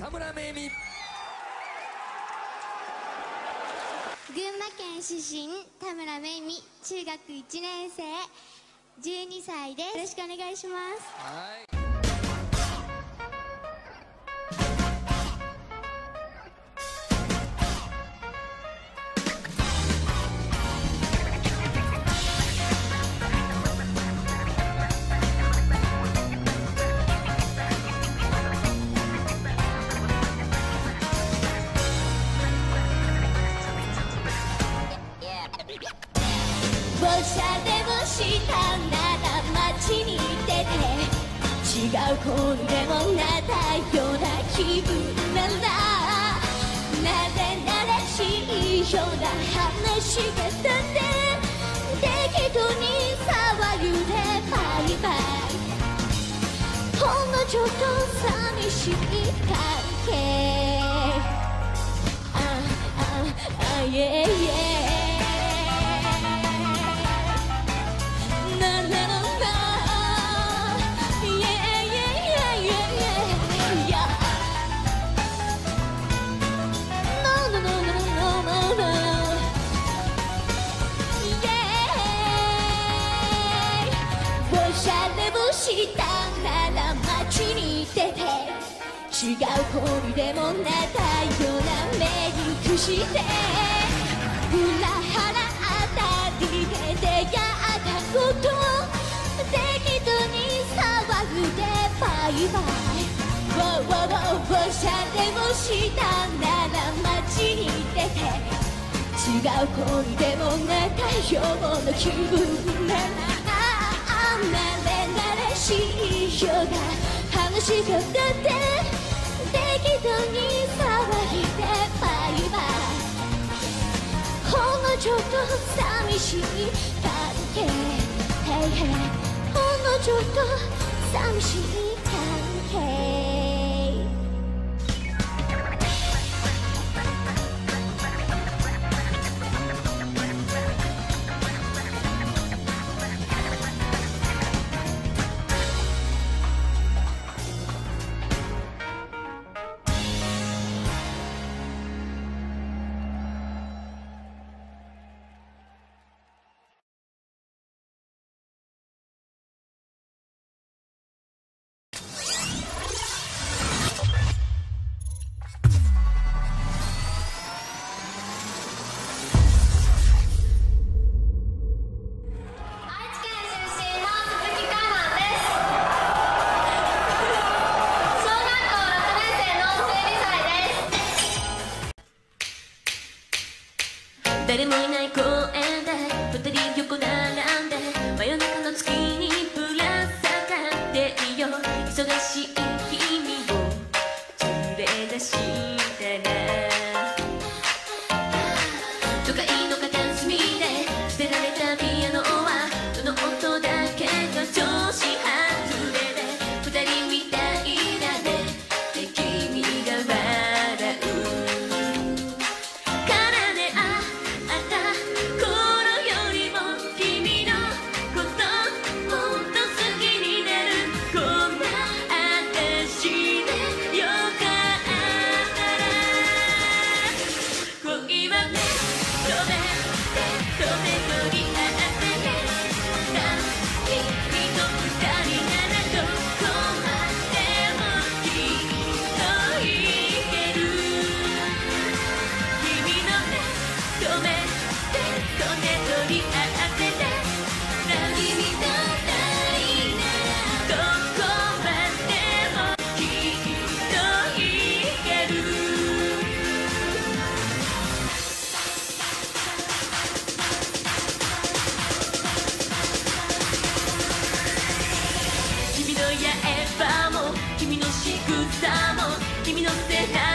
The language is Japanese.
田村めいみ。群馬県出身田村めいみ中学1年生12歳です。よろしくお願いしますをしたなら街に出て違う子でもなったような気分ならなれなれしいような話が出て適当に騒ぐでバイバイほんのちょっと寂しい関係あああいえ。したなら街に出て違う子にでもなったようなメイクして裏腹あたりで出会ったこと適当に騒ぐでバイバイ。ウォーウォーウォーおしゃれをしたなら街に出て違う子にでもなったような気分なら寂しい関係。Hey hey ほんのちょっと寂しい関係。誰もいない公園で二人横並んで真夜中の月にぶら下がっていよう。忙しい君を連れ出したね。さも君の世界